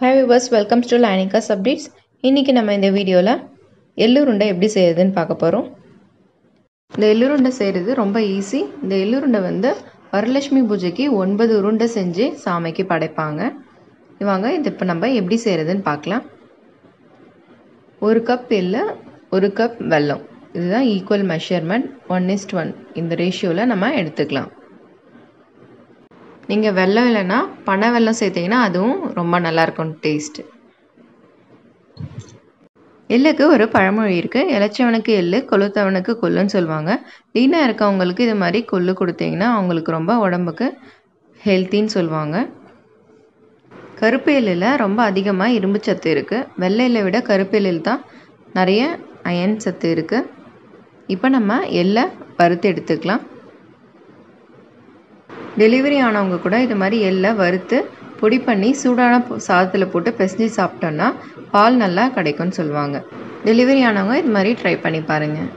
Hi viewers welcomes to லைனிகாஸ் updates இன்றைக்கி நம்ம இந்த வீடியோவில் எள்ளுருண்டை எப்படி செய்கிறதுன்னு பார்க்க போகிறோம் இந்த எள்ளுருண்டை செய்கிறது ரொம்ப ஈஸி இந்த எள்ளுருண்டை வந்து வரலட்சுமி பூஜைக்கு ஒன்பது உருண்டை செஞ்சு சாமிக்கு படைப்பாங்க. இவாங்க இது இப்போ நம்ம எப்படி செய்கிறதுன்னு பார்க்கலாம். ஒரு கப் எள்ளு ஒரு கப் வெல்லம். இதுதான் equal measurement one is to one இந்த ரேஷியோவில் நம்ம எடுத்துக்கலாம். நீங்கள் வெள்ளம் இல்லைன்னா பனை வெல்லம் சேர்த்திங்கன்னா அதுவும் ரொம்ப நல்லாயிருக்கும் டேஸ்ட்டு எள்ளுக்கு ஒரு பழமொழி இருக்குது இளைச்சவனுக்கு எள்ளு கொளுத்தவனுக்கு கொல்லுன்னு சொல்லுவாங்க. லீனாக இருக்கவங்களுக்கு இது மாதிரி கொள்ளு கொடுத்தீங்கன்னா அவங்களுக்கு ரொம்ப உடம்புக்கு ஹெல்த்தின்னு சொல்லுவாங்க. கருப்பு எள்ளில் ரொம்ப அதிகமாக இரும்பு சத்து இருக்குது வெள்ளை விட கருப்பு எள்ளில் தான் நிறைய அயன் சத்து இருக்குது இப்போ நம்ம எள்ளை வறுத்து எடுத்துக்கலாம். டெலிவரி ஆனவங்க கூட இது மாதிரி எள்ளை வறுத்து பொடி பண்ணி சூடான சாதத்தில் போட்டு பிசைஞ்சு சாப்பிட்டோன்னா பால் நல்லா கிடைக்கும்னு சொல்லுவாங்க. டெலிவரி ஆனவங்க இது மாதிரி ட்ரை பண்ணி பாருங்கள்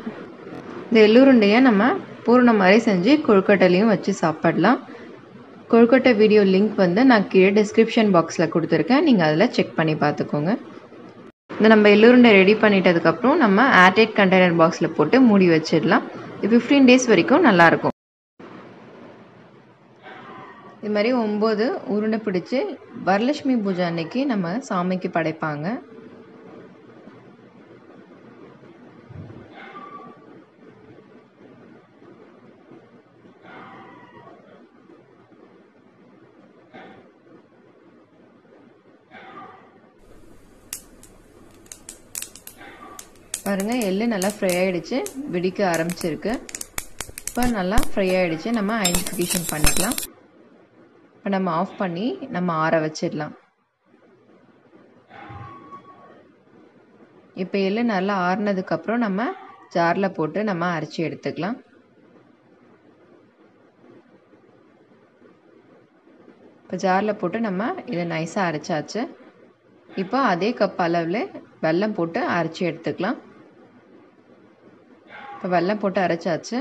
இந்த எள்ளுருண்டையை நம்ம பூர்ணம் மாதிரி செஞ்சு கொழுக்கட்டையிலையும் வச்சு சாப்பிடலாம். கொழுக்கட்டை வீடியோ லிங்க் வந்து நான் கீழே டிஸ்கிரிப்ஷன் பாக்ஸில் கொடுத்துருக்கேன். நீங்கள் அதில் செக் பண்ணி பார்த்துக்கோங்க. இந்த நம்ம எள்ளுருண்டை ரெடி பண்ணிட்டதுக்கப்புறம் நம்ம ஏர்டைட் கண்டெய்னர் பாக்ஸில் போட்டு மூடி வச்சிடலாம். ஃபிஃப்டீன் டேஸ் வரைக்கும் நல்லாயிருக்கும் இது மாதிரி ஒம்பது உருண்டை பிடிச்சி வரலட்சுமி பூஜை அன்னைக்கு நம்ம சாமிக்கு படைப்பாங்க. பாருங்கள் எள்ளு நல்லா ஃப்ரை ஆகிடுச்சு வெடிக்க ஆரம்பிச்சிருக்கு. இப்போ நல்லா ஃப்ரை ஆகிடுச்சு நம்ம ஐடென்டிஃபிகேஷன் பண்ணிக்கலாம். இப்போ நம்ம ஆஃப் பண்ணி நம்ம ஆற வச்சிடலாம். இப்போ எள்ளு நல்லா ஆறுனதுக்கப்புறம் நம்ம ஜாரில் போட்டு நம்ம அரைச்சி எடுத்துக்கலாம். இப்போ ஜாரில் போட்டு நம்ம இதை நைஸாக அரைச்சாச்சு. இப்போ அதே கப் அளவில் வெல்லம் போட்டு அரைச்சி எடுத்துக்கலாம். இப்போ வெல்லம் போட்டு அரைச்சாச்சு.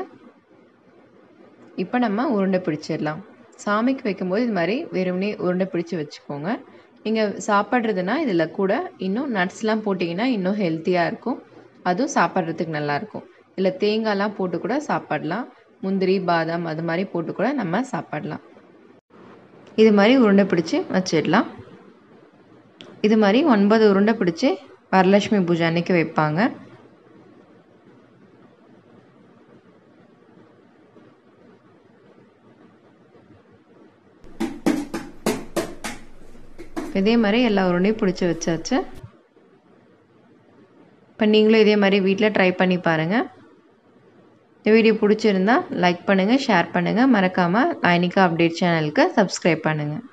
இப்போ நம்ம உருண்டை பிடிச்சிடலாம். சாமிக்கு வைக்கும்போது இது மாதிரி வெறுமனே உருண்டை பிடிச்சி வச்சுக்கோங்க. நீங்கள் சாப்பிட்றதுனா இதில் கூட இன்னும் நட்ஸ்லாம் போட்டிங்கன்னா இன்னும் ஹெல்த்தியாக இருக்கும். அதுவும் சாப்பிட்றதுக்கு நல்லாயிருக்கும் இல்லை தேங்காய்லாம் போட்டு கூட சாப்பிடலாம். முந்திரி பாதாம் அது மாதிரி போட்டு கூட நம்ம சாப்பிடலாம். இது மாதிரி உருண்டை பிடிச்சி வச்சிடலாம். இது மாதிரி ஒன்பது உருண்டை பிடிச்சி வரலட்சுமி பூஜை அன்னைக்கு வைப்பாங்க. இதே மாதிரி எல்லா உருண்டையும் பிடிச்சி வச்சாச்சு. இப்போ நீங்களும் இதே மாதிரி வீட்டில் ட்ரை பண்ணி பாருங்கள் இந்த வீடியோ பிடிச்சிருந்தா லைக் பண்ணுங்கள் ஷேர் பண்ணுங்கள் மறக்காமல் லைனிகா அப்டேட் சேனலுக்கு சப்ஸ்கிரைப் பண்ணுங்கள்